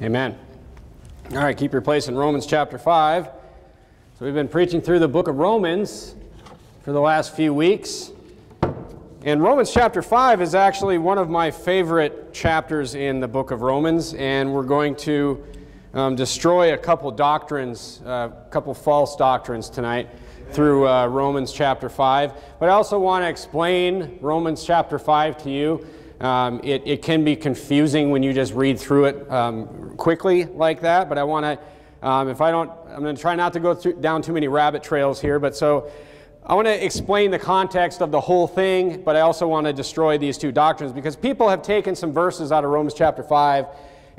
Amen. All right, keep your place in Romans chapter 5. So we've been preaching through the book of Romans for the last few weeks. And Romans chapter 5 is actually one of my favorite chapters in the book of Romans, and we're going to um, destroy a couple doctrines, a uh, couple false doctrines tonight through uh, Romans chapter 5. But I also want to explain Romans chapter 5 to you. Um, it, it, can be confusing when you just read through it um, quickly like that, but I want to, um, if I don't, I'm going to try not to go through, down too many rabbit trails here, but so I want to explain the context of the whole thing, but I also want to destroy these two doctrines because people have taken some verses out of Romans chapter 5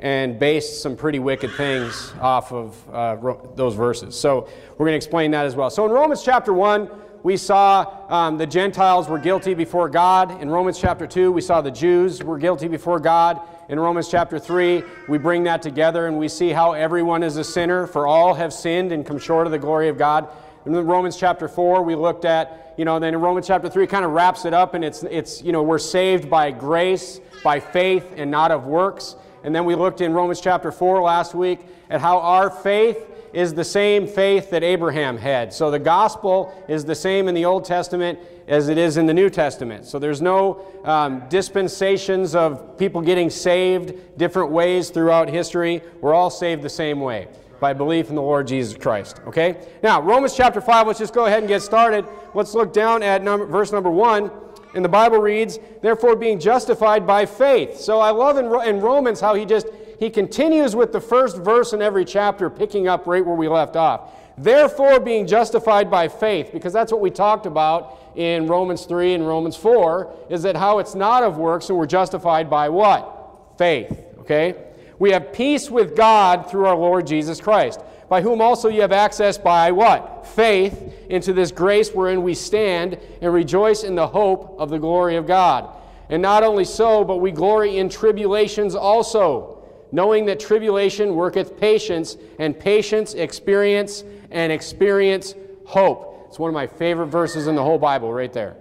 and based some pretty wicked things off of uh, those verses. So we're going to explain that as well. So in Romans chapter 1, we saw um, the Gentiles were guilty before God. In Romans chapter 2, we saw the Jews were guilty before God. In Romans chapter 3, we bring that together and we see how everyone is a sinner, for all have sinned and come short of the glory of God. In Romans chapter 4, we looked at, you know, then in Romans chapter 3, kind of wraps it up and it's, it's, you know, we're saved by grace, by faith, and not of works. And then we looked in Romans chapter 4 last week at how our faith is the same faith that Abraham had. So the gospel is the same in the Old Testament as it is in the New Testament. So there's no um, dispensations of people getting saved different ways throughout history. We're all saved the same way by belief in the Lord Jesus Christ. Okay? Now, Romans chapter 5, let's just go ahead and get started. Let's look down at number, verse number 1. And the Bible reads, Therefore, being justified by faith. So I love in, in Romans how he just he continues with the first verse in every chapter, picking up right where we left off. Therefore, being justified by faith, because that's what we talked about in Romans 3 and Romans 4, is that how it's not of works and we're justified by what? Faith. Okay? We have peace with God through our Lord Jesus Christ, by whom also you have access by what? Faith into this grace wherein we stand and rejoice in the hope of the glory of God. And not only so, but we glory in tribulations also knowing that tribulation worketh patience, and patience experience, and experience hope. It's one of my favorite verses in the whole Bible, right there.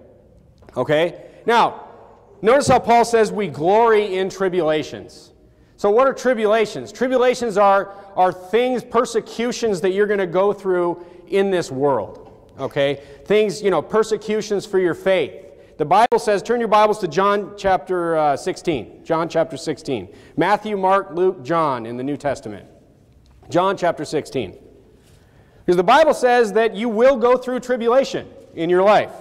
Okay? Now, notice how Paul says we glory in tribulations. So, what are tribulations? Tribulations are, are things, persecutions that you're going to go through in this world. Okay? Things, you know, persecutions for your faith. The Bible says, turn your Bibles to John chapter uh, 16. John chapter 16. Matthew, Mark, Luke, John in the New Testament. John chapter 16. Because the Bible says that you will go through tribulation in your life.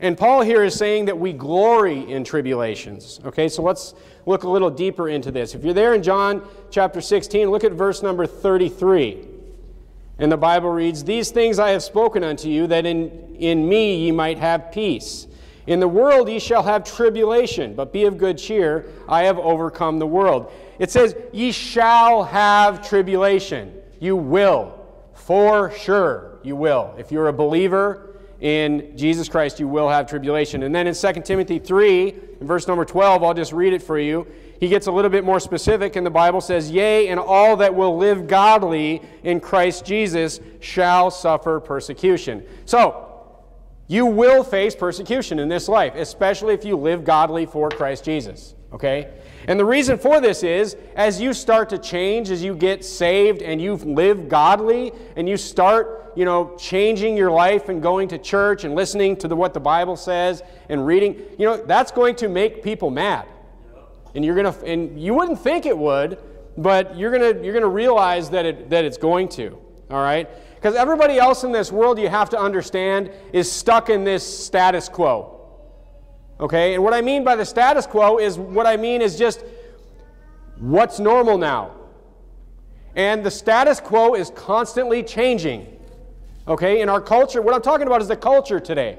And Paul here is saying that we glory in tribulations. Okay, so let's look a little deeper into this. If you're there in John chapter 16, look at verse number 33. And the Bible reads, These things I have spoken unto you, that in, in me ye might have peace. In the world ye shall have tribulation, but be of good cheer. I have overcome the world. It says, Ye shall have tribulation. You will. For sure, you will. If you're a believer in Jesus Christ, you will have tribulation. And then in 2 Timothy 3, in verse number 12, I'll just read it for you. He gets a little bit more specific, and the Bible says, Yea, and all that will live godly in Christ Jesus shall suffer persecution. So, you will face persecution in this life, especially if you live godly for Christ Jesus. Okay? And the reason for this is as you start to change, as you get saved and you live godly and you start, you know, changing your life and going to church and listening to the, what the Bible says and reading, you know, that's going to make people mad. And you're going to and you wouldn't think it would, but you're going to you're going to realize that it that it's going to. All right? Because everybody else in this world, you have to understand, is stuck in this status quo. Okay? And what I mean by the status quo is what I mean is just what's normal now. And the status quo is constantly changing. Okay? In our culture, what I'm talking about is the culture today.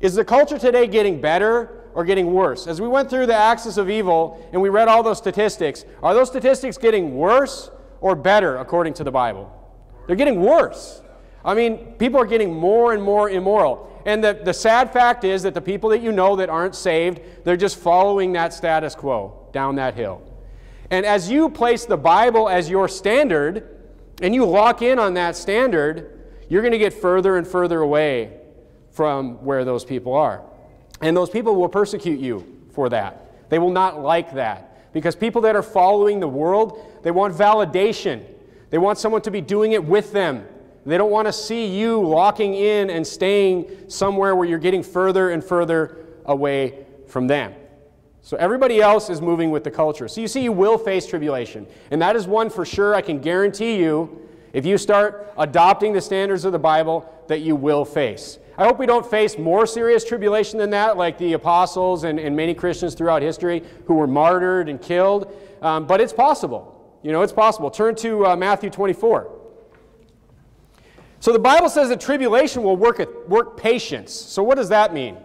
Is the culture today getting better or getting worse? As we went through the axis of evil and we read all those statistics, are those statistics getting worse or better according to the Bible? They're getting worse. I mean, people are getting more and more immoral. And the, the sad fact is that the people that you know that aren't saved, they're just following that status quo down that hill. And as you place the Bible as your standard, and you lock in on that standard, you're going to get further and further away from where those people are. And those people will persecute you for that. They will not like that Because people that are following the world, they want validation. They want someone to be doing it with them. They don't want to see you locking in and staying somewhere where you're getting further and further away from them. So everybody else is moving with the culture. So you see, you will face tribulation. And that is one for sure I can guarantee you, if you start adopting the standards of the Bible, that you will face. I hope we don't face more serious tribulation than that, like the apostles and, and many Christians throughout history who were martyred and killed. Um, but it's possible. You know, it's possible. Turn to uh, Matthew 24. So the Bible says that tribulation will work, at, work patience. So what does that mean?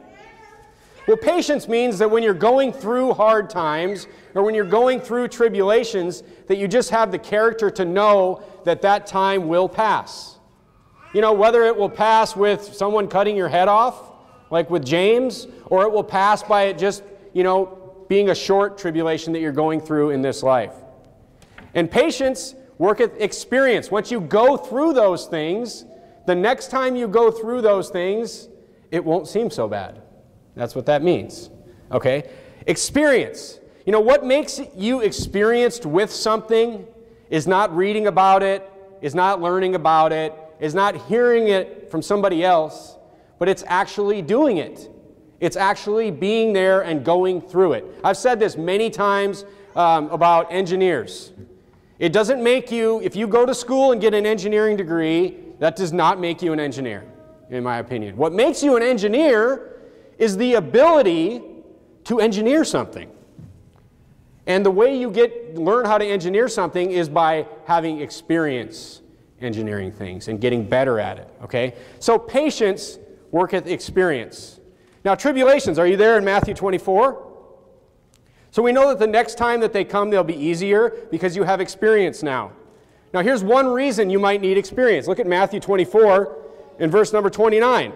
Well, patience means that when you're going through hard times or when you're going through tribulations, that you just have the character to know that that time will pass. You know, whether it will pass with someone cutting your head off, like with James, or it will pass by it just, you know, being a short tribulation that you're going through in this life. And patience worketh experience. Once you go through those things, the next time you go through those things, it won't seem so bad. That's what that means. Okay? Experience. You know, what makes you experienced with something is not reading about it, is not learning about it, is not hearing it from somebody else, but it's actually doing it. It's actually being there and going through it. I've said this many times um, about engineers. It doesn't make you, if you go to school and get an engineering degree, that does not make you an engineer, in my opinion. What makes you an engineer is the ability to engineer something. And the way you get learn how to engineer something is by having experience engineering things and getting better at it, okay? So patience worketh experience. Now tribulations, are you there in Matthew 24? So we know that the next time that they come, they'll be easier because you have experience now. Now here's one reason you might need experience. Look at Matthew 24 in verse number 29.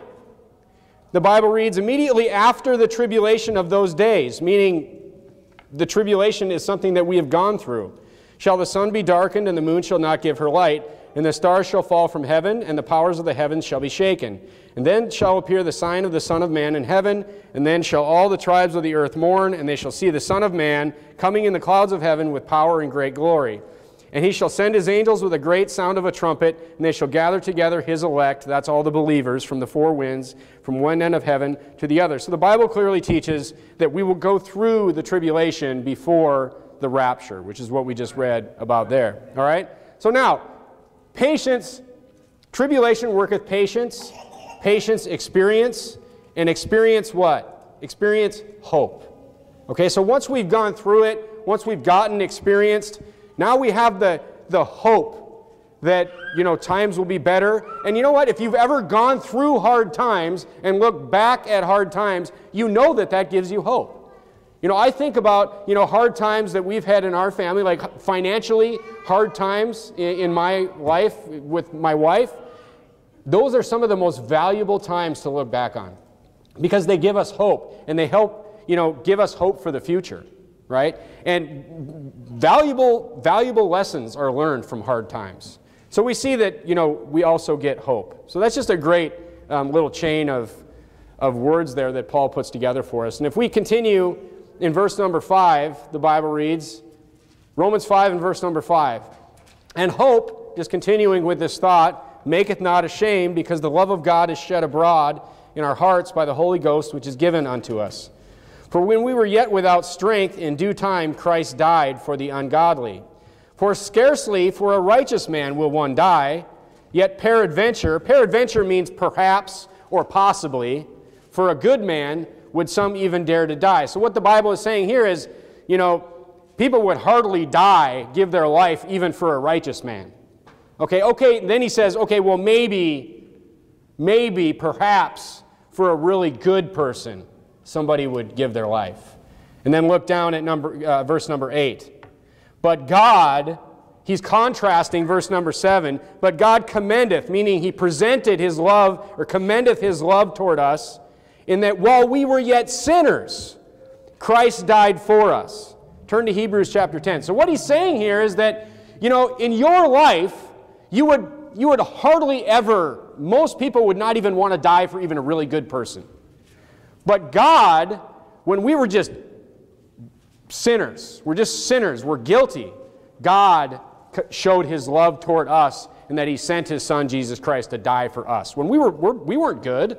The Bible reads, immediately after the tribulation of those days, meaning the tribulation is something that we have gone through, shall the sun be darkened and the moon shall not give her light, and the stars shall fall from heaven, and the powers of the heavens shall be shaken. And then shall appear the sign of the Son of Man in heaven, and then shall all the tribes of the earth mourn, and they shall see the Son of Man coming in the clouds of heaven with power and great glory. And he shall send his angels with a great sound of a trumpet, and they shall gather together his elect, that's all the believers, from the four winds, from one end of heaven to the other. So the Bible clearly teaches that we will go through the tribulation before the rapture, which is what we just read about there. All right? So now, patience, tribulation worketh patience, patience experience, and experience what? Experience hope. Okay, so once we've gone through it, once we've gotten experienced, now we have the, the hope that, you know, times will be better. And you know what? If you've ever gone through hard times and look back at hard times, you know that that gives you hope. You know, I think about, you know, hard times that we've had in our family, like financially hard times in, in my life with my wife. Those are some of the most valuable times to look back on because they give us hope and they help, you know, give us hope for the future right? And valuable, valuable lessons are learned from hard times. So we see that, you know, we also get hope. So that's just a great um, little chain of, of words there that Paul puts together for us. And if we continue in verse number 5, the Bible reads, Romans 5 and verse number 5. And hope, just continuing with this thought, maketh not ashamed, because the love of God is shed abroad in our hearts by the Holy Ghost, which is given unto us. For when we were yet without strength, in due time Christ died for the ungodly. For scarcely for a righteous man will one die, yet peradventure, peradventure means perhaps or possibly, for a good man would some even dare to die. So what the Bible is saying here is, you know, people would hardly die, give their life even for a righteous man. Okay, okay, then he says, okay, well, maybe, maybe, perhaps for a really good person somebody would give their life. And then look down at number, uh, verse number 8. But God, he's contrasting verse number 7, but God commendeth, meaning he presented his love or commendeth his love toward us, in that while we were yet sinners, Christ died for us. Turn to Hebrews chapter 10. So what he's saying here is that, you know, in your life, you would, you would hardly ever, most people would not even want to die for even a really good person. But God, when we were just sinners. We're just sinners. We're guilty. God showed his love toward us and that he sent his son Jesus Christ to die for us. When we were we're, we weren't good.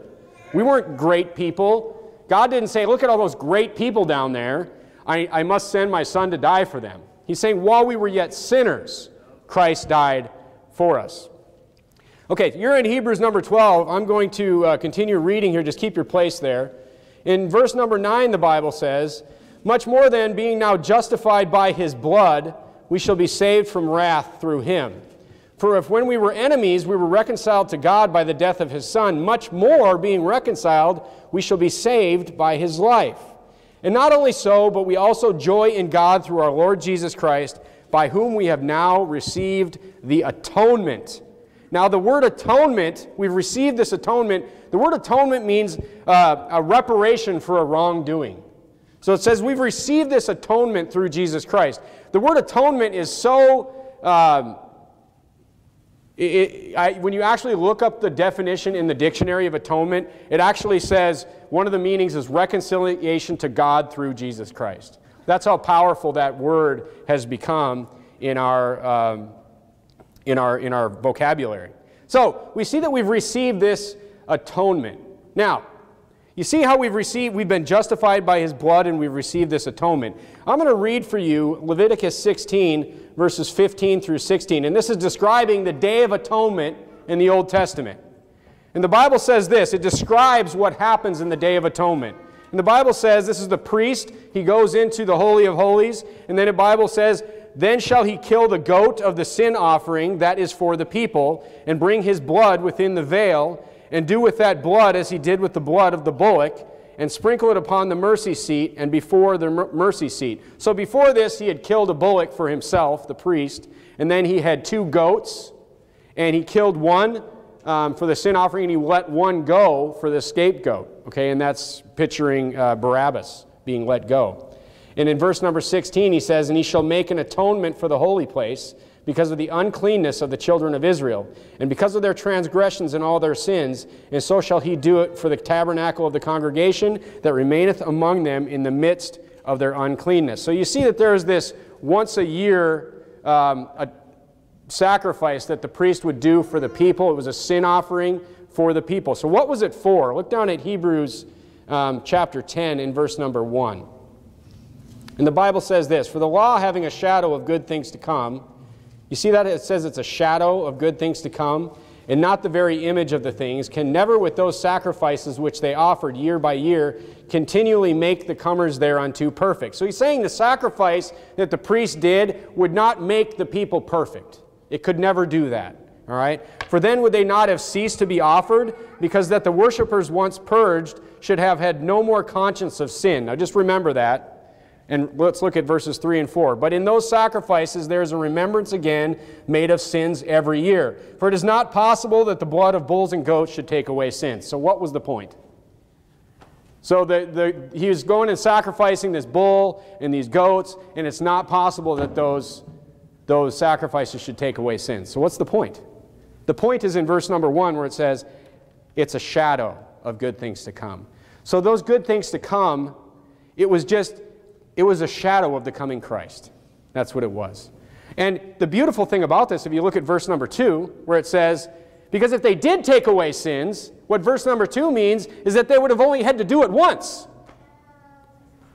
We weren't great people. God didn't say, "Look at all those great people down there. I, I must send my son to die for them." He's saying, "While we were yet sinners, Christ died for us." Okay, you're in Hebrews number 12. I'm going to uh, continue reading here. Just keep your place there. In verse number 9, the Bible says, Much more than being now justified by his blood, we shall be saved from wrath through him. For if when we were enemies we were reconciled to God by the death of his Son, much more being reconciled, we shall be saved by his life. And not only so, but we also joy in God through our Lord Jesus Christ, by whom we have now received the atonement. Now, the word atonement, we've received this atonement. The word atonement means uh, a reparation for a wrongdoing. So it says we've received this atonement through Jesus Christ. The word atonement is so. Um, it, I, when you actually look up the definition in the dictionary of atonement, it actually says one of the meanings is reconciliation to God through Jesus Christ. That's how powerful that word has become in our, um, in our, in our vocabulary. So we see that we've received this atonement. Now, you see how we've received, we've been justified by his blood and we've received this atonement. I'm going to read for you Leviticus 16, verses 15 through 16. And this is describing the Day of Atonement in the Old Testament. And the Bible says this it describes what happens in the Day of Atonement. And the Bible says this is the priest, he goes into the Holy of Holies. And then the Bible says, Then shall he kill the goat of the sin offering that is for the people, and bring his blood within the veil and do with that blood as he did with the blood of the bullock, and sprinkle it upon the mercy seat and before the mercy seat. So before this, he had killed a bullock for himself, the priest, and then he had two goats, and he killed one um, for the sin offering, and he let one go for the scapegoat. Okay, and that's picturing uh, Barabbas being let go. And in verse number 16, he says, And he shall make an atonement for the holy place because of the uncleanness of the children of Israel, and because of their transgressions and all their sins, and so shall he do it for the tabernacle of the congregation that remaineth among them in the midst of their uncleanness. So you see that there is this once a year um, a sacrifice that the priest would do for the people. It was a sin offering for the people. So what was it for? Look down at Hebrews um, chapter 10 in verse number 1. And the Bible says this For the law having a shadow of good things to come, you see that it says it's a shadow of good things to come and not the very image of the things, can never, with those sacrifices which they offered year by year, continually make the comers thereunto perfect. So he's saying the sacrifice that the priest did would not make the people perfect. It could never do that. All right? For then would they not have ceased to be offered? Because that the worshippers once purged should have had no more conscience of sin. Now just remember that. And let's look at verses 3 and 4. But in those sacrifices there is a remembrance again made of sins every year. For it is not possible that the blood of bulls and goats should take away sins. So, what was the point? So, the, the, he was going and sacrificing this bull and these goats, and it's not possible that those, those sacrifices should take away sins. So, what's the point? The point is in verse number 1 where it says, It's a shadow of good things to come. So, those good things to come, it was just it was a shadow of the coming Christ. That's what it was. And the beautiful thing about this, if you look at verse number two, where it says, because if they did take away sins, what verse number two means is that they would have only had to do it once.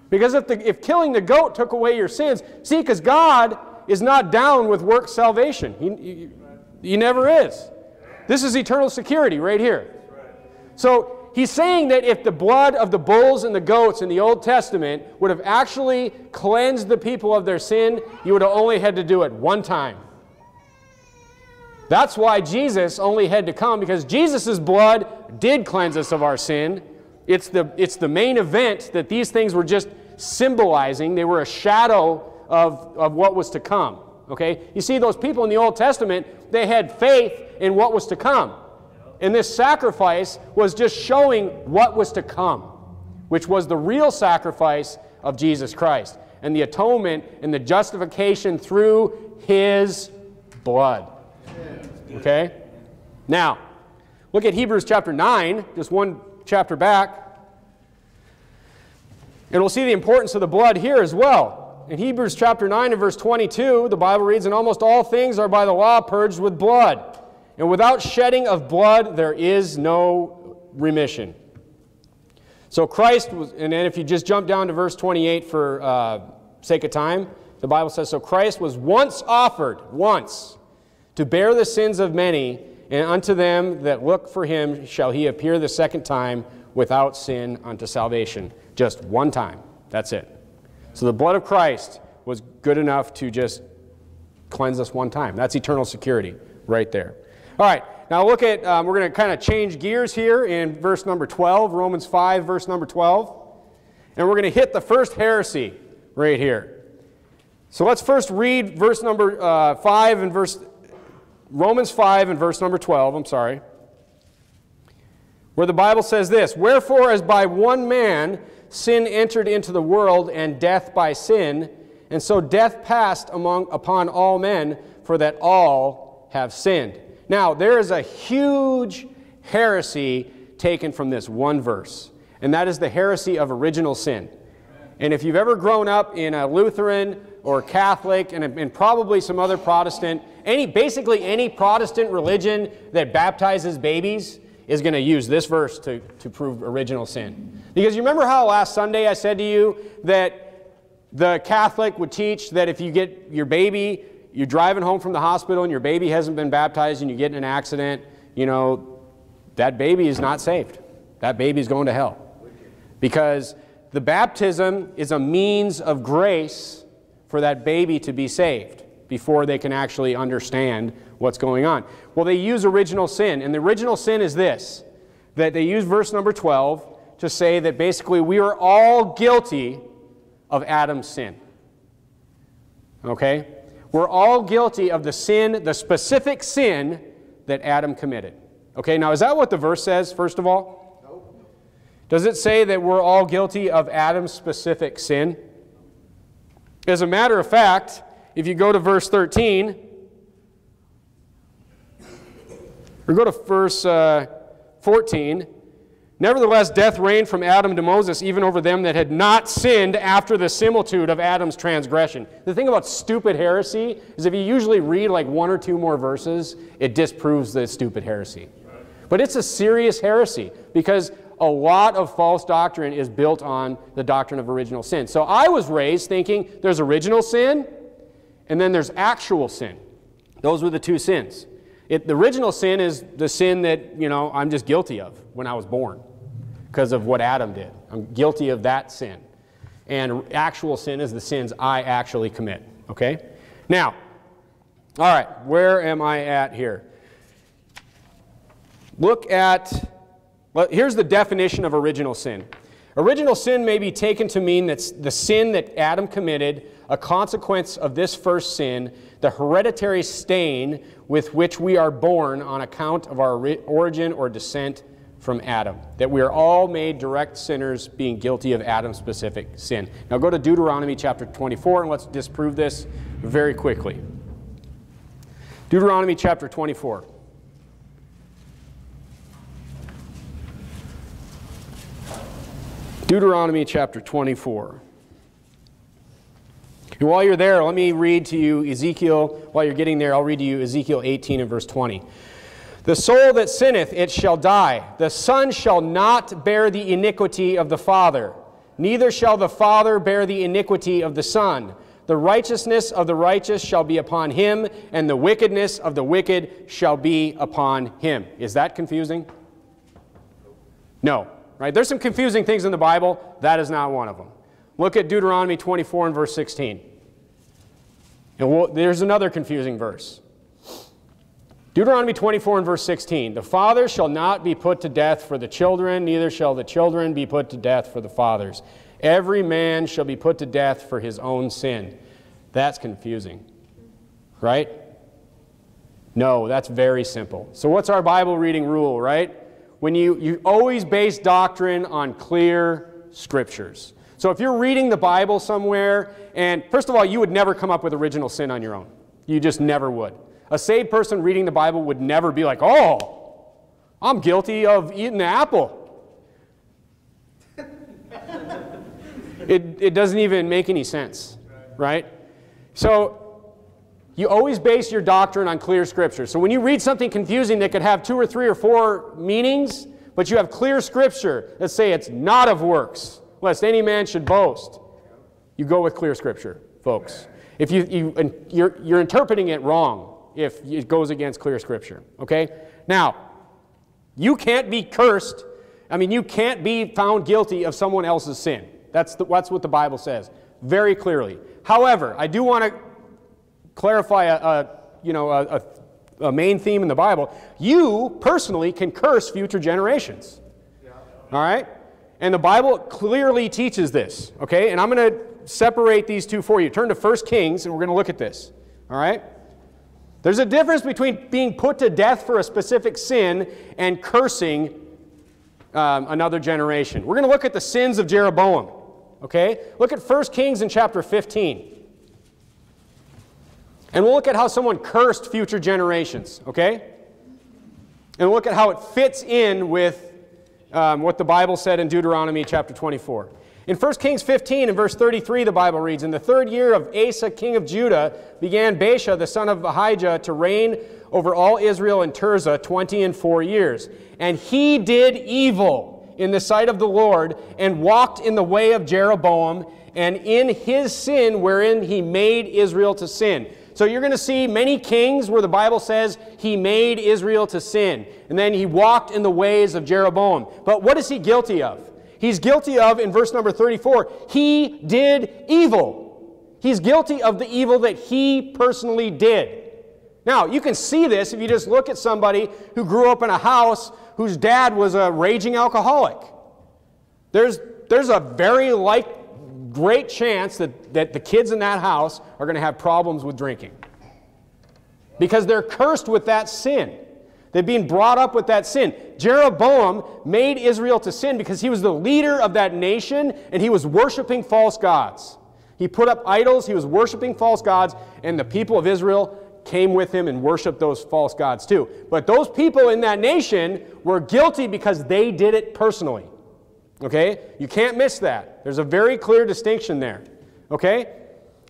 Because if, the, if killing the goat took away your sins, see, because God is not down with work salvation. He, he, he never is. This is eternal security right here. So he's saying that if the blood of the bulls and the goats in the Old Testament would have actually cleansed the people of their sin, you would have only had to do it one time. That's why Jesus only had to come, because Jesus' blood did cleanse us of our sin. It's the, it's the main event that these things were just symbolizing. They were a shadow of, of what was to come. Okay? You see, those people in the Old Testament, they had faith in what was to come. And this sacrifice was just showing what was to come, which was the real sacrifice of Jesus Christ and the atonement and the justification through his blood. Okay? Now, look at Hebrews chapter 9, just one chapter back. And we'll see the importance of the blood here as well. in Hebrews chapter 9 and verse 22, the Bible reads, And almost all things are by the law purged with blood. And without shedding of blood, there is no remission. So Christ was, and then if you just jump down to verse 28 for uh, sake of time, the Bible says, So Christ was once offered, once, to bear the sins of many, and unto them that look for him shall he appear the second time without sin unto salvation. Just one time. That's it. So the blood of Christ was good enough to just cleanse us one time. That's eternal security right there. All right, now look at, um, we're going to kind of change gears here in verse number 12, Romans 5, verse number 12. And we're going to hit the first heresy right here. So let's first read verse number uh, 5 and verse, Romans 5 and verse number 12, I'm sorry, where the Bible says this Wherefore, as by one man sin entered into the world, and death by sin, and so death passed among, upon all men, for that all have sinned. Now, there is a huge heresy taken from this one verse, and that is the heresy of original sin. And if you've ever grown up in a Lutheran or Catholic and, and, probably some other Protestant, any basically any Protestant religion that baptizes babies is going to use this verse to, to prove original sin. Because you remember how last Sunday I said to you that the Catholic would teach that if you get your baby you're driving home from the hospital and your baby hasn't been baptized and you get in an accident, you know, that baby is not saved. That baby is going to hell. Because the baptism is a means of grace for that baby to be saved before they can actually understand what's going on. Well, they use original sin, and the original sin is this that they use verse number 12 to say that basically we are all guilty of Adam's sin. Okay? We're all guilty of the sin, the specific sin that Adam committed. Okay, now is that what the verse says, first of all? No. Does it say that we're all guilty of Adam's specific sin? As a matter of fact, if you go to verse 13, or go to verse uh, 14, Nevertheless, death reigned from Adam to Moses, even over them that had not sinned after the similitude of Adam's transgression. The thing about stupid heresy is if you usually read like one or two more verses, it disproves the stupid heresy. But it's a serious heresy because a lot of false doctrine is built on the doctrine of original sin. So I was raised thinking there's original sin and then there's actual sin. Those were the two sins. It, the original sin is the sin that, you know, I'm just guilty of when I was born because of what Adam did. I'm guilty of that sin. And actual sin is the sins I actually commit. Okay? Now, all right, where am I at here? Look at, well, here's the definition of original sin. Original sin may be taken to mean that the sin that Adam committed, a consequence of this first sin, the hereditary stain with which we are born on account of our origin or descent from Adam, that we are all made direct sinners being guilty of Adam's specific sin. Now go to Deuteronomy chapter 24 and let's disprove this very quickly. Deuteronomy chapter 24. Deuteronomy chapter 24. And while you're there, let me read to you Ezekiel. While you're getting there, I'll read to you Ezekiel 18 and verse 20. The soul that sinneth, it shall die. The son shall not bear the iniquity of the father, neither shall the father bear the iniquity of the son. The righteousness of the righteous shall be upon him, and the wickedness of the wicked shall be upon him. Is that confusing? No. Right? There's some confusing things in the Bible. That is not one of them. Look at Deuteronomy 24 and verse 16. And we'll, there's another confusing verse. Deuteronomy 24 and verse 16 The father shall not be put to death for the children, neither shall the children be put to death for the fathers. Every man shall be put to death for his own sin. That's confusing, right? No, that's very simple. So, what's our Bible reading rule, right? When you, you always base doctrine on clear scriptures. So, if you're reading the Bible somewhere, and first of all, you would never come up with original sin on your own. You just never would. A saved person reading the Bible would never be like, oh, I'm guilty of eating the apple. it, it doesn't even make any sense. right? So you always base your doctrine on clear scripture. So when you read something confusing that could have two or three or four meanings, but you have clear scripture that say it's not of works, lest any man should boast, you go with clear scripture, folks. If you, you you're, you're interpreting it wrong if it goes against clear scripture, okay? Now, you can't be cursed. I mean, you can't be found guilty of someone else's sin. That's, the, that's what the Bible says very clearly. However, I do want to clarify a, a you know, a, a, a, main theme in the Bible. You personally can curse future generations. Yeah. All right? And the Bible clearly teaches this, okay? And I'm going to separate these two for you. Turn to 1 Kings, and we're going to look at this, all right? There's a difference between being put to death for a specific sin and cursing um, another generation. We're going to look at the sins of Jeroboam. Okay? Look at 1 Kings in chapter 15. And we'll look at how someone cursed future generations. Okay? And we'll look at how it fits in with um, what the Bible said in Deuteronomy chapter 24. In 1 Kings 15 and verse 33, the Bible reads, In the third year of Asa, king of Judah, began Baasha, the son of Ahijah, to reign over all Israel in Tirzah 20 and four years. And he did evil in the sight of the Lord, and walked in the way of Jeroboam, and in his sin wherein he made Israel to sin. So you're going to see many kings where the Bible says he made Israel to sin. And then he walked in the ways of Jeroboam. But what is he guilty of? He's guilty of, in verse number 34, he did evil. He's guilty of the evil that he personally did. Now, you can see this if you just look at somebody who grew up in a house whose dad was a raging alcoholic. There's, there's a very like, great chance that, that the kids in that house are going to have problems with drinking. Because they're cursed with that sin. They've been brought up with that sin. Jeroboam made Israel to sin because he was the leader of that nation and he was worshiping false gods. He put up idols, he was worshiping false gods, and the people of Israel came with him and worshiped those false gods too. But those people in that nation were guilty because they did it personally. Okay? You can't miss that. There's a very clear distinction there. Okay?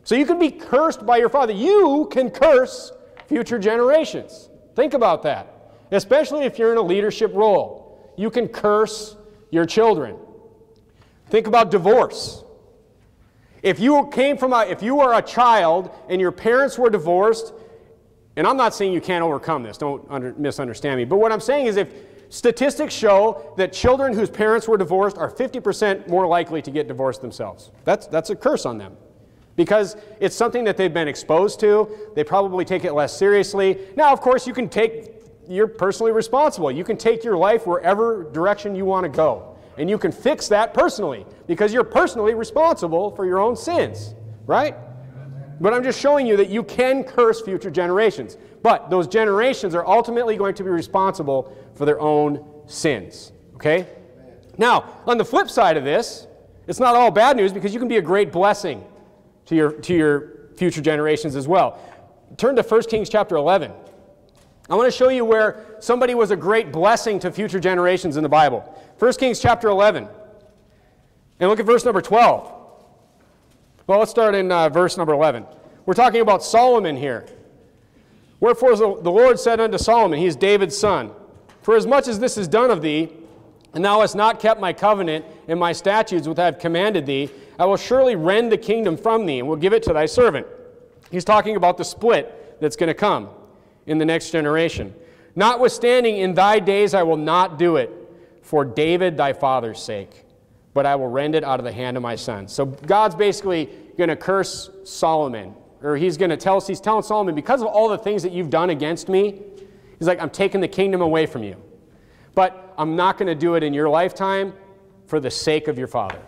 So you can be cursed by your father. You can curse future generations. Think about that especially if you're in a leadership role. You can curse your children. Think about divorce. If you came from a, if you were a child and your parents were divorced, and I'm not saying you can't overcome this, don't under, misunderstand me, but what I'm saying is if statistics show that children whose parents were divorced are 50% more likely to get divorced themselves. That's, that's a curse on them because it's something that they've been exposed to. They probably take it less seriously. Now, of course, you can take you're personally responsible. You can take your life wherever direction you want to go. And you can fix that personally because you're personally responsible for your own sins, right? But I'm just showing you that you can curse future generations. But those generations are ultimately going to be responsible for their own sins, okay? Now, on the flip side of this, it's not all bad news because you can be a great blessing to your, to your future generations as well. Turn to 1 Kings chapter 11. I want to show you where somebody was a great blessing to future generations in the Bible. 1 Kings chapter 11. And look at verse number 12. Well, let's start in uh, verse number 11. We're talking about Solomon here. Wherefore the Lord said unto Solomon, he is David's son, For as much as this is done of thee, and thou hast not kept my covenant and my statutes which I have commanded thee, I will surely rend the kingdom from thee and will give it to thy servant. He's talking about the split that's going to come in the next generation. Notwithstanding, in thy days I will not do it for David thy father's sake, but I will rend it out of the hand of my son. So God's basically going to curse Solomon, or he's going to tell us, he's telling Solomon, because of all the things that you've done against me, he's like, I'm taking the kingdom away from you. But I'm not going to do it in your lifetime for the sake of your father,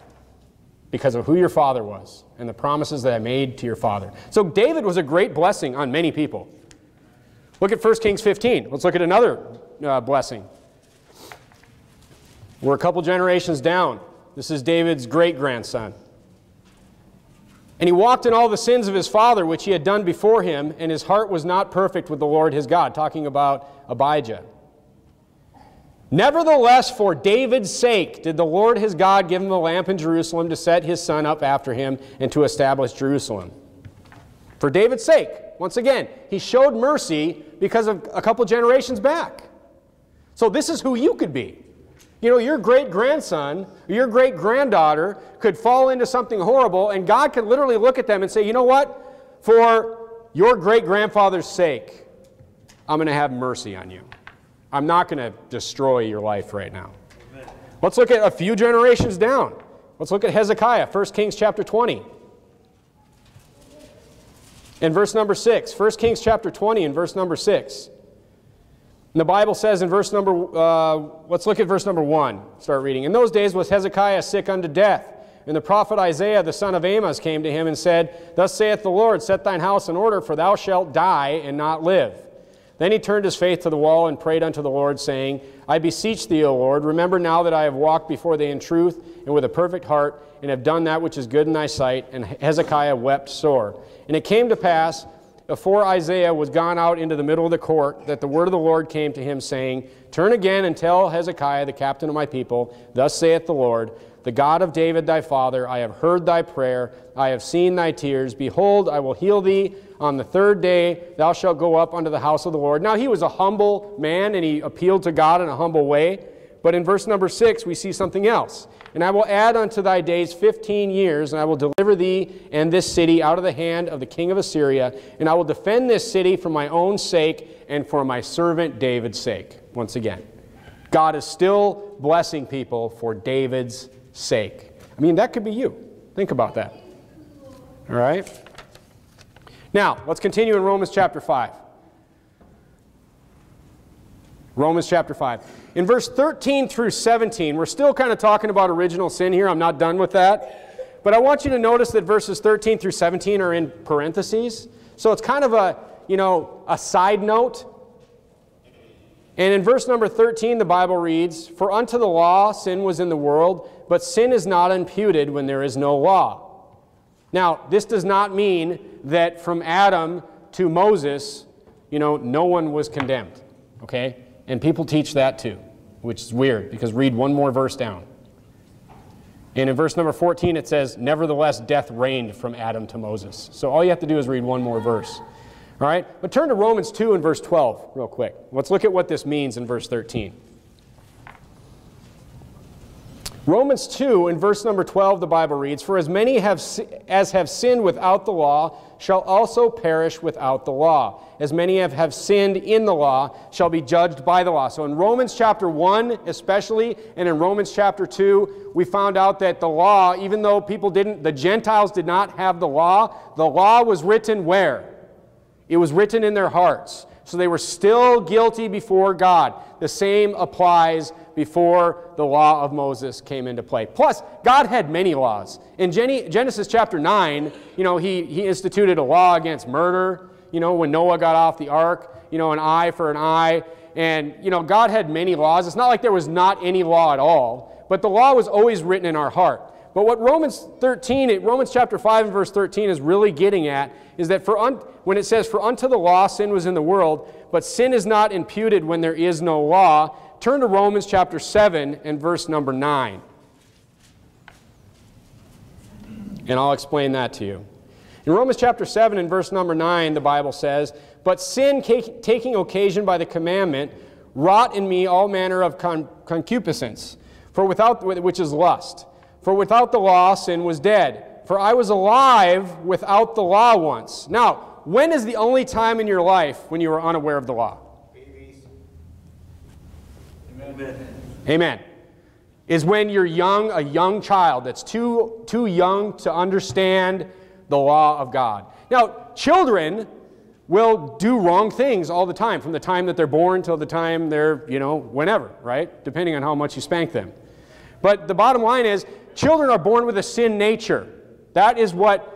because of who your father was and the promises that I made to your father. So David was a great blessing on many people. Look at 1 Kings 15. Let's look at another uh, blessing. We're a couple generations down. This is David's great grandson. And he walked in all the sins of his father, which he had done before him, and his heart was not perfect with the Lord his God, talking about Abijah. Nevertheless, for David's sake, did the Lord his God give him the lamp in Jerusalem to set his son up after him and to establish Jerusalem. For David's sake, once again, he showed mercy because of a couple generations back. So this is who you could be. You know, your great grandson, your great granddaughter could fall into something horrible, and God could literally look at them and say, you know what? For your great grandfather's sake, I'm going to have mercy on you. I'm not going to destroy your life right now. Amen. Let's look at a few generations down. Let's look at Hezekiah, 1 Kings chapter 20. In verse number 6, 1 Kings chapter 20 and verse number 6. And the Bible says in verse number, uh, let's look at verse number 1. Start reading. In those days was Hezekiah sick unto death. And the prophet Isaiah the son of Amoz came to him and said, Thus saith the Lord, Set thine house in order, for thou shalt die and not live. Then he turned his face to the wall and prayed unto the Lord, saying, I beseech thee, O Lord, remember now that I have walked before thee in truth and with a perfect heart, and have done that which is good in thy sight. And Hezekiah wept sore. And it came to pass, before Isaiah was gone out into the middle of the court, that the word of the Lord came to him, saying, Turn again and tell Hezekiah, the captain of my people, Thus saith the Lord, the God of David thy father, I have heard thy prayer, I have seen thy tears. Behold, I will heal thee. On the third day thou shalt go up unto the house of the Lord. Now he was a humble man, and he appealed to God in a humble way. But in verse number six, we see something else. And I will add unto thy days fifteen years, and I will deliver thee and this city out of the hand of the king of Assyria, and I will defend this city for my own sake and for my servant David's sake. Once again, God is still blessing people for David's sake. I mean, that could be you. Think about that. All right? Now, let's continue in Romans chapter 5. Romans chapter 5. In verse 13 through 17, we're still kind of talking about original sin here. I'm not done with that. But I want you to notice that verses 13 through 17 are in parentheses. So it's kind of a, you know, a side note. And in verse number 13, the Bible reads, For unto the law sin was in the world, but sin is not imputed when there is no law. Now, this does not mean that from Adam to Moses, you know, no one was condemned. Okay? And people teach that too, which is weird because read one more verse down. And in verse number 14, it says, Nevertheless, death reigned from Adam to Moses. So all you have to do is read one more verse. All right? But turn to Romans 2 and verse 12 real quick. Let's look at what this means in verse 13. Romans 2 in verse number 12 the Bible reads, For as many have, as have sinned without the law shall also perish without the law. As many have, have sinned in the law shall be judged by the law. So in Romans chapter 1 especially, and in Romans chapter 2, we found out that the law, even though people didn't, the Gentiles did not have the law, the law was written where? It was written in their hearts. So they were still guilty before God. The same applies before the law of Moses came into play. Plus, God had many laws. In Genesis chapter 9, you know, he, he instituted a law against murder, you know, when Noah got off the ark, you know, an eye for an eye. And, you know, God had many laws. It's not like there was not any law at all, but the law was always written in our heart. But what Romans 13, Romans chapter 5 and verse 13 is really getting at is that for when it says, For unto the law sin was in the world, but sin is not imputed when there is no law, Turn to Romans chapter 7 and verse number 9. And I'll explain that to you. In Romans chapter 7 and verse number 9, the Bible says, But sin taking occasion by the commandment wrought in me all manner of con concupiscence, for without, which is lust. For without the law, sin was dead. For I was alive without the law once. Now, when is the only time in your life when you were unaware of the law? Amen. Amen. Is when you're young, a young child that's too, too young to understand the law of God. Now, children will do wrong things all the time, from the time that they're born till the time they're, you know, whenever, right? Depending on how much you spank them. But the bottom line is, children are born with a sin nature. That is what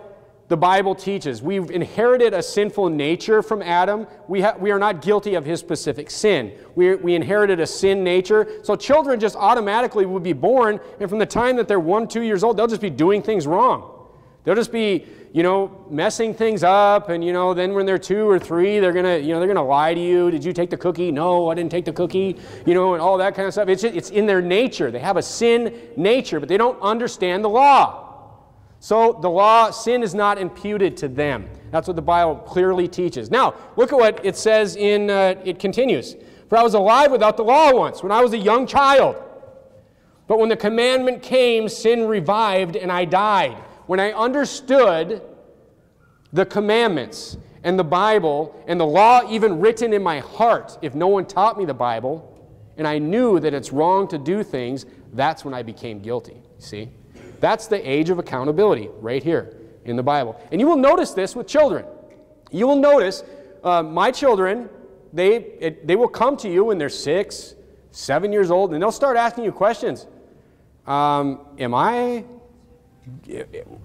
the Bible teaches. We've inherited a sinful nature from Adam. We, we are not guilty of his specific sin. We, we inherited a sin nature. So children just automatically would be born, and from the time that they're one, two years old, they'll just be doing things wrong. They'll just be, you know, messing things up, and you know, then when they're two or three, they're gonna, you know, they're gonna lie to you. Did you take the cookie? No, I didn't take the cookie. You know, and all that kind of stuff. It's, just, it's in their nature. They have a sin nature, but they don't understand the law. So the law, sin is not imputed to them. That's what the Bible clearly teaches. Now, look at what it says in, uh, it continues. For I was alive without the law once, when I was a young child. But when the commandment came, sin revived and I died. When I understood the commandments and the Bible and the law even written in my heart, if no one taught me the Bible, and I knew that it's wrong to do things, that's when I became guilty. See? That's the age of accountability right here in the Bible. And you will notice this with children. You will notice uh, my children, they, it, they will come to you when they're six, seven years old, and they'll start asking you questions. Um, am I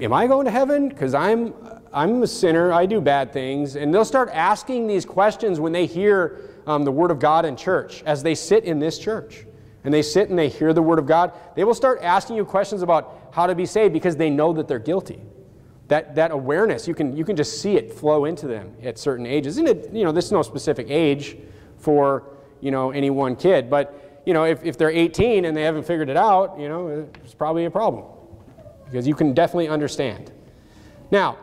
am I going to heaven? Because I'm I'm a sinner. I do bad things, and they'll start asking these questions when they hear um, the Word of God in church, as they sit in this church and they sit and they hear the Word of God. They will start asking you questions about how to be saved because they know that they're guilty. That, that awareness, you can, you can just see it flow into them at certain ages. And it, you know, there's no specific age for you know, any one kid, but you know, if, if they're 18 and they haven't figured it out, you know, it's probably a problem because you can definitely understand. Now,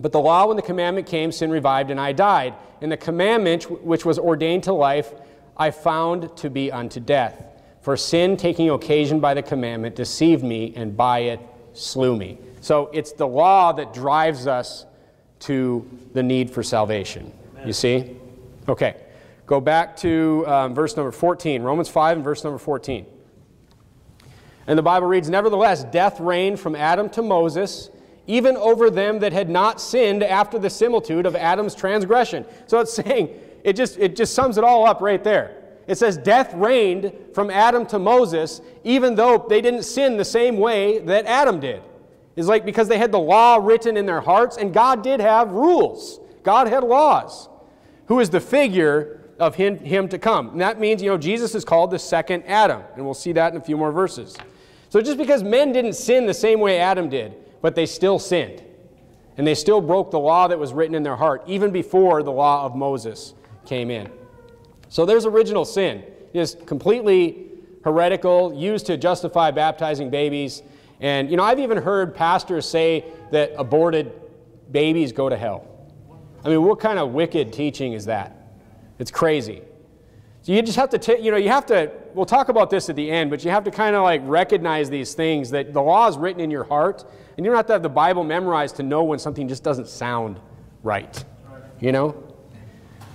but the law, when the commandment came, sin revived, and I died. And the commandment, which was ordained to life, I found to be unto death. For sin, taking occasion by the commandment, deceived me, and by it slew me. So it's the law that drives us to the need for salvation. Amen. You see? Okay. Go back to um, verse number 14, Romans 5 and verse number 14. And the Bible reads, Nevertheless, death reigned from Adam to Moses, even over them that had not sinned after the similitude of Adam's transgression. So it's saying, it just, it just sums it all up right there. It says death reigned from Adam to Moses, even though they didn't sin the same way that Adam did. It's like because they had the law written in their hearts, and God did have rules. God had laws. Who is the figure of him, him to come? And that means, you know, Jesus is called the second Adam, and we'll see that in a few more verses. So just because men didn't sin the same way Adam did, but they still sinned, and they still broke the law that was written in their heart, even before the law of Moses came in. So there's original sin. Is completely heretical, used to justify baptizing babies. And, you know, I've even heard pastors say that aborted babies go to hell. I mean, what kind of wicked teaching is that? It's crazy. So you just have to, you know, you have to, we'll talk about this at the end, but you have to kind of like recognize these things that the law is written in your heart, and you don't have to have the Bible memorized to know when something just doesn't sound right. You know?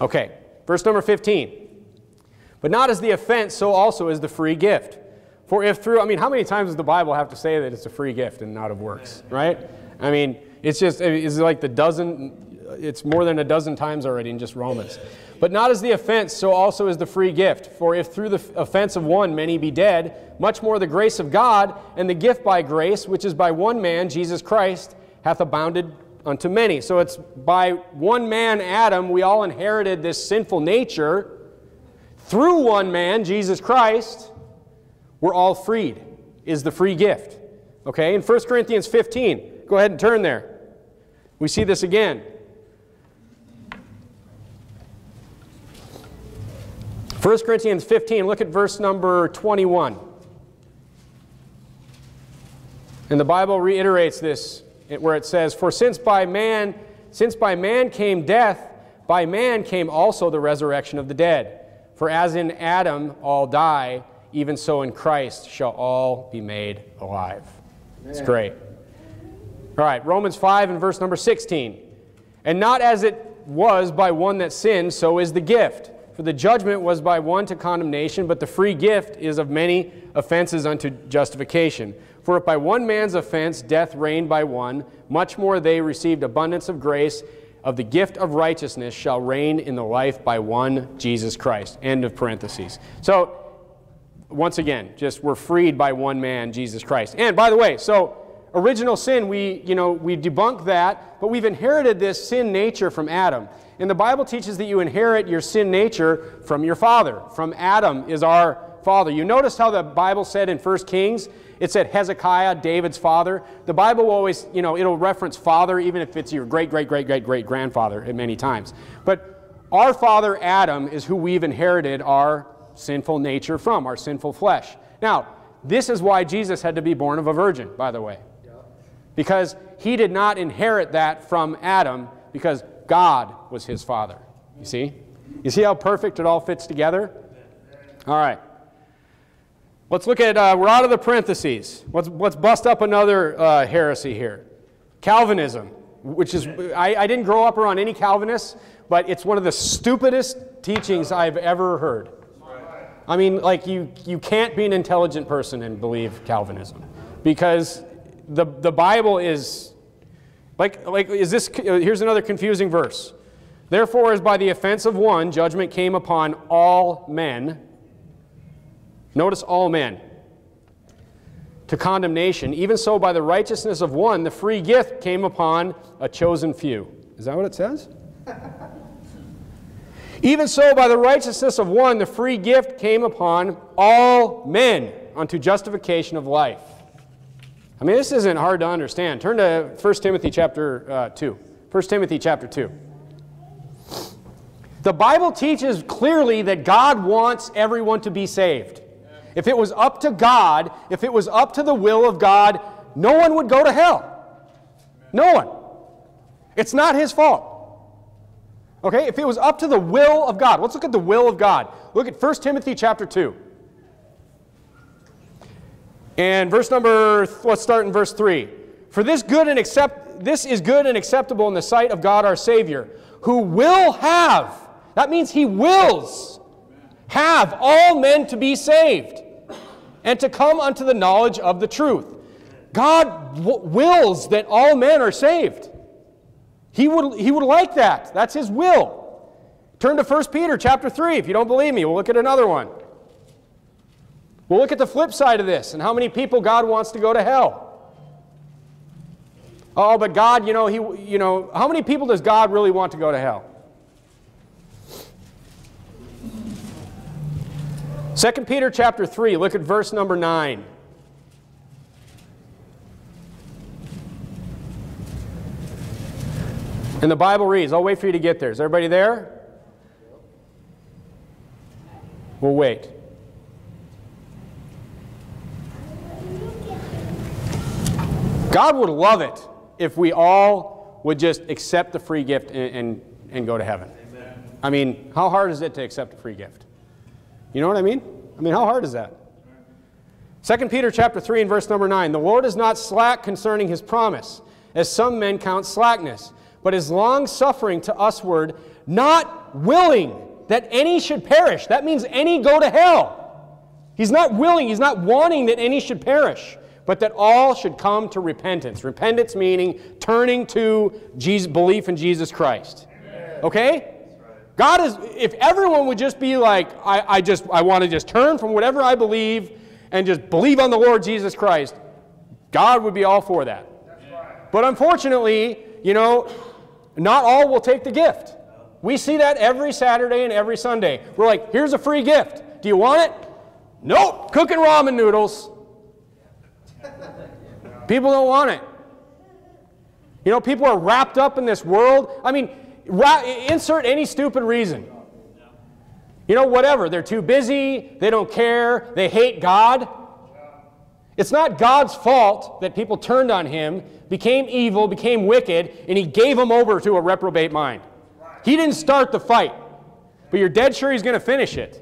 Okay, verse number 15. But not as the offense, so also is the free gift. For if through, I mean, how many times does the Bible have to say that it's a free gift and not of works, right? I mean, it's just, it's like the dozen, it's more than a dozen times already in just Romans. But not as the offense, so also is the free gift. For if through the offense of one many be dead, much more the grace of God and the gift by grace, which is by one man, Jesus Christ, hath abounded unto many. So it's by one man, Adam, we all inherited this sinful nature through one man, Jesus Christ, we're all freed, is the free gift. Okay, in 1 Corinthians 15, go ahead and turn there. We see this again. 1 Corinthians 15, look at verse number 21. And the Bible reiterates this where it says, For since by man, since by man came death, by man came also the resurrection of the dead. For as in Adam all die, even so in Christ shall all be made alive. It's great. All right, Romans 5 and verse number 16. And not as it was by one that sinned, so is the gift. For the judgment was by one to condemnation, but the free gift is of many offenses unto justification. For if by one man's offense death reigned by one, much more they received abundance of grace of the gift of righteousness shall reign in the life by one Jesus Christ. End of parentheses. So, once again, just we're freed by one man, Jesus Christ. And by the way, so original sin, we, you know, we debunk that, but we've inherited this sin nature from Adam. And the Bible teaches that you inherit your sin nature from your father. From Adam is our father. You notice how the Bible said in 1 Kings it said Hezekiah, David's father. The Bible will always, you know, it'll reference father even if it's your great, great, great, great, great grandfather at many times. But our father Adam is who we've inherited our sinful nature from, our sinful flesh. Now, this is why Jesus had to be born of a virgin, by the way. because he did not inherit that from Adam because God was his father. You see? You see how perfect it all fits together? All right. Let's look at, uh, we're out of the parentheses. Let's, let's bust up another uh, heresy here Calvinism, which is, I, I didn't grow up around any Calvinists, but it's one of the stupidest teachings I've ever heard. I mean, like, you, you can't be an intelligent person and believe Calvinism because the, the Bible is, like, like, is this, here's another confusing verse. Therefore, as by the offense of one, judgment came upon all men. Notice all men to condemnation, even so by the righteousness of one, the free gift came upon a chosen few. Is that what it says? even so by the righteousness of one, the free gift came upon all men unto justification of life. I mean, this isn't hard to understand. Turn to 1 Timothy chapter uh, 2. 1 Timothy chapter 2. The Bible teaches clearly that God wants everyone to be saved. If it was up to God, if it was up to the will of God, no one would go to hell. No one. It's not his fault. Okay? If it was up to the will of God, let's look at the will of God. Look at 1 Timothy chapter 2. And verse number, let's start in verse 3. For this good and accept, this is good and acceptable in the sight of God our Savior, who will have, that means he wills, have all men to be saved and to come unto the knowledge of the truth. God wills that all men are saved. He would, he would like that. That's his will. Turn to 1 Peter chapter 3. If you don't believe me, we'll look at another one. We'll look at the flip side of this and how many people God wants to go to hell. Oh, but God, you know, he, you know, how many people does God really want to go to hell? 2 Peter chapter 3, look at verse number 9. And the Bible reads, I'll wait for you to get there. Is everybody there? We'll wait. God would love it if we all would just accept the free gift and, and, and go to heaven. Amen. I mean, how hard is it to accept a free gift? You know what I mean? I mean, how hard is that? 2 Peter chapter 3 and verse number 9. The Lord is not slack concerning his promise, as some men count slackness, but is long suffering to usward, not willing that any should perish. That means any go to hell. He's not willing, he's not wanting that any should perish, but that all should come to repentance. Repentance meaning turning to Jesus, belief in Jesus Christ. Okay? God is, if everyone would just be like, I, I just, I want to just turn from whatever I believe and just believe on the Lord Jesus Christ, God would be all for that. Right. But unfortunately, you know, not all will take the gift. We see that every Saturday and every Sunday. We're like, here's a free gift. Do you want it? Nope, cooking ramen noodles. People don't want it. You know, people are wrapped up in this world. I mean, insert any stupid reason. You know, whatever. They're too busy. They don't care. They hate God. It's not God's fault that people turned on him, became evil, became wicked, and he gave them over to a reprobate mind. He didn't start the fight, but you're dead sure he's going to finish it.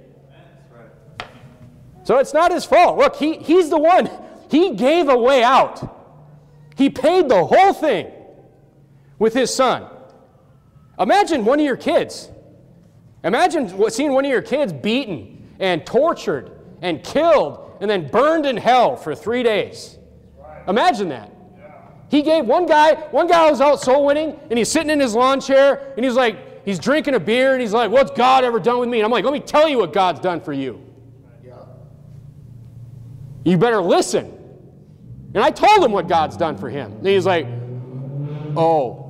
So it's not his fault. Look, he, he's the one. He gave a way out. He paid the whole thing with his son. Imagine one of your kids. Imagine seeing one of your kids beaten and tortured and killed and then burned in hell for three days. Imagine that. He gave one guy, one guy was out soul winning, and he's sitting in his lawn chair, and he's like, he's drinking a beer, and he's like, What's God ever done with me? And I'm like, Let me tell you what God's done for you. You better listen. And I told him what God's done for him. And he's like, Oh,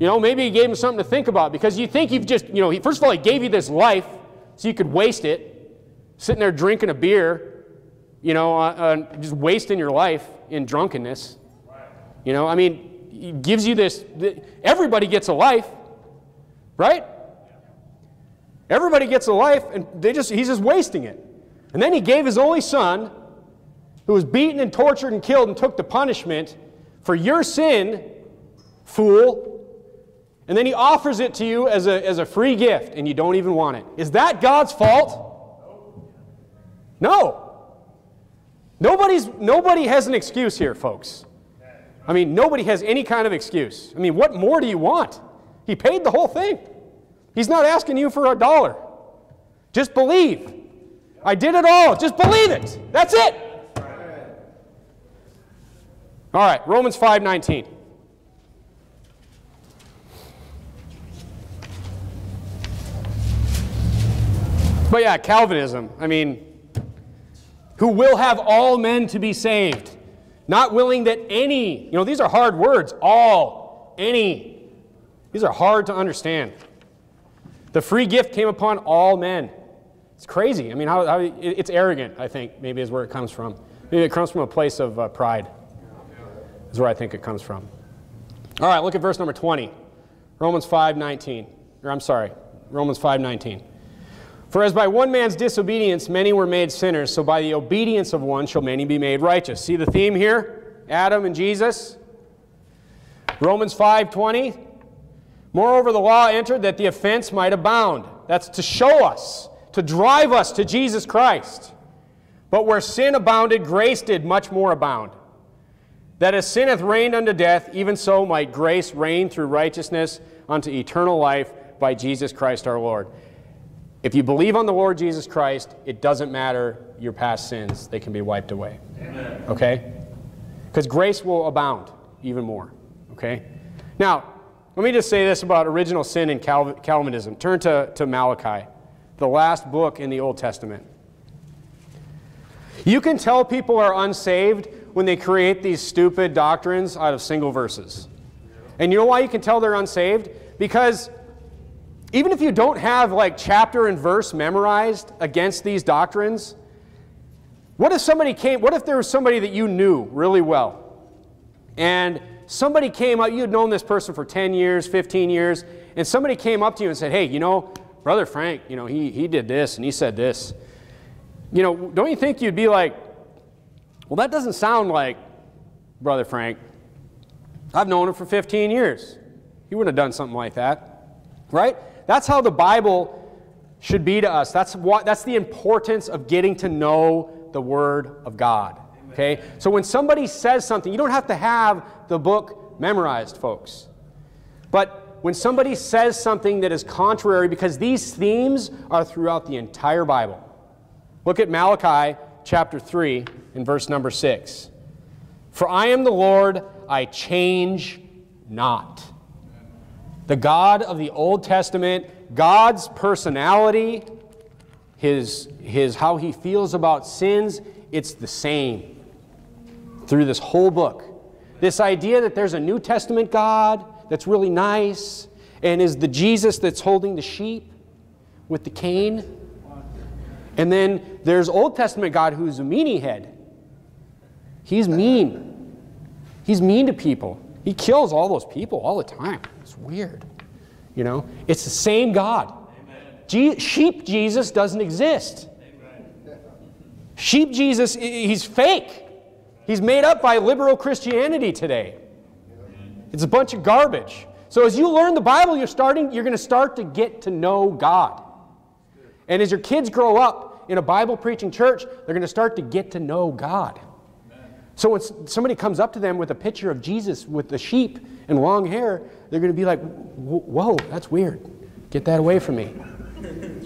you know, maybe he gave him something to think about because you think you've just, you know, he, first of all, he gave you this life so you could waste it, sitting there drinking a beer, you know, uh, uh, just wasting your life in drunkenness. You know, I mean, he gives you this, everybody gets a life, right? Everybody gets a life, and they just, he's just wasting it. And then he gave his only son, who was beaten and tortured and killed and took the punishment for your sin, fool, and then he offers it to you as a, as a free gift and you don't even want it. Is that God's fault? No. Nobody's, nobody has an excuse here, folks. I mean, nobody has any kind of excuse. I mean, what more do you want? He paid the whole thing. He's not asking you for a dollar. Just believe. I did it all. Just believe it. That's it. All right, Romans 5:19. But yeah, Calvinism, I mean, who will have all men to be saved, not willing that any, you know, these are hard words, all, any. These are hard to understand. The free gift came upon all men. It's crazy. I mean, how, how it's arrogant, I think, maybe is where it comes from. Maybe it comes from a place of uh, pride, is where I think it comes from. All right, look at verse number 20. Romans 5 19. Or I'm sorry, Romans 5 19. For as by one man's disobedience many were made sinners, so by the obedience of one shall many be made righteous. See the theme here? Adam and Jesus. Romans 5:20. Moreover, the law entered that the offense might abound. That's to show us, to drive us to Jesus Christ. But where sin abounded, grace did much more abound. That as sin hath reigned unto death, even so might grace reign through righteousness unto eternal life by Jesus Christ our Lord. If you believe on the Lord Jesus Christ, it doesn't matter your past sins, they can be wiped away. Amen. Okay? Because grace will abound even more. Okay? Now, let me just say this about original sin and Calvinism. Turn to, to Malachi, the last book in the Old Testament. You can tell people are unsaved when they create these stupid doctrines out of single verses. And you know why you can tell they're unsaved? Because even if you don't have like chapter and verse memorized against these doctrines, what if somebody came, what if there was somebody that you knew really well? And somebody came up, you had known this person for 10 years, 15 years, and somebody came up to you and said, hey, you know, Brother Frank, you know, he, he did this and he said this. You know, don't you think you'd be like, well, that doesn't sound like Brother Frank. I've known him for 15 years. He wouldn't have done something like that, right? That's how the Bible should be to us. That's, what, that's the importance of getting to know the Word of God. Okay? So when somebody says something, you don't have to have the book memorized, folks. But when somebody says something that is contrary, because these themes are throughout the entire Bible. Look at Malachi chapter 3 and verse number 6. For I am the Lord, I change not the God of the Old Testament, God's personality, his, his how he feels about sins, it's the same through this whole book. This idea that there's a New Testament God that's really nice and is the Jesus that's holding the sheep with the cane. And then there's Old Testament God who's a meanie head. He's mean. He's mean to people. He kills all those people all the time. It's weird. You know, it's the same God. Je sheep Jesus doesn't exist. Sheep Jesus, he's fake. He's made up by liberal Christianity today. It's a bunch of garbage. So as you learn the Bible, you're starting, you're going to start to get to know God. And as your kids grow up in a Bible preaching church, they're going to start to get to know God. So when somebody comes up to them with a picture of Jesus with the sheep and long hair, they're going to be like, whoa, that's weird. Get that away from me.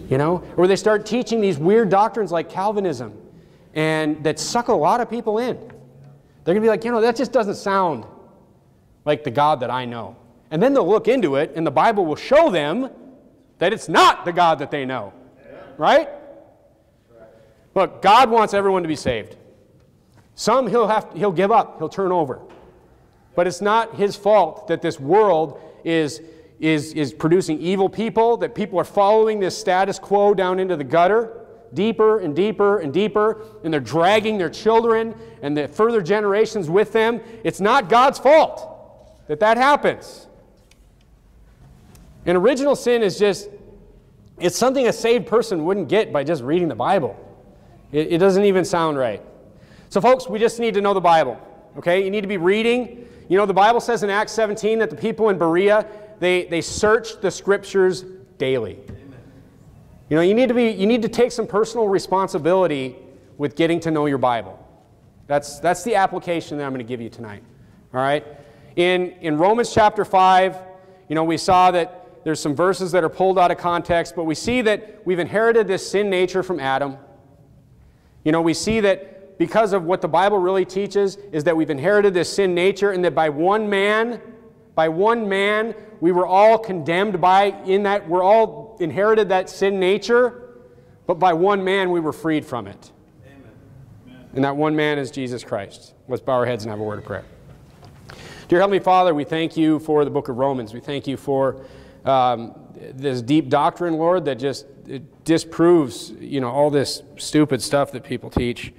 You know? Or they start teaching these weird doctrines like Calvinism and that suck a lot of people in. They're going to be like, you know, that just doesn't sound like the God that I know. And then they'll look into it and the Bible will show them that it's not the God that they know. Right? Look, God wants everyone to be saved. Some he'll, have, he'll give up, he'll turn over. But it's not his fault that this world is, is, is producing evil people, that people are following this status quo down into the gutter, deeper and deeper and deeper, and they're dragging their children and the further generations with them. It's not God's fault that that happens. And original sin is just, it's something a saved person wouldn't get by just reading the Bible. It, it doesn't even sound right. So, folks, we just need to know the Bible. Okay? You need to be reading. You know, the Bible says in Acts 17 that the people in Berea, they, they searched the scriptures daily. You know, you need, to be, you need to take some personal responsibility with getting to know your Bible. That's, that's the application that I'm going to give you tonight. All right? In, in Romans chapter 5, you know, we saw that there's some verses that are pulled out of context, but we see that we've inherited this sin nature from Adam. You know, we see that because of what the Bible really teaches is that we've inherited this sin nature and that by one man, by one man, we were all condemned by in that we're all inherited that sin nature, but by one man we were freed from it. Amen. And that one man is Jesus Christ. Let's bow our heads and have a word of prayer. Dear Heavenly Father, we thank you for the book of Romans. We thank you for um, this deep doctrine, Lord, that just disproves, you know, all this stupid stuff that people teach.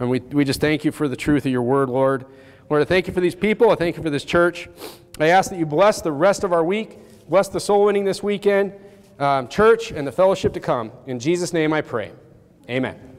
And we, we just thank you for the truth of your word, Lord. Lord, I thank you for these people. I thank you for this church. I ask that you bless the rest of our week, bless the soul winning this weekend, um, church, and the fellowship to come. In Jesus' name I pray. Amen.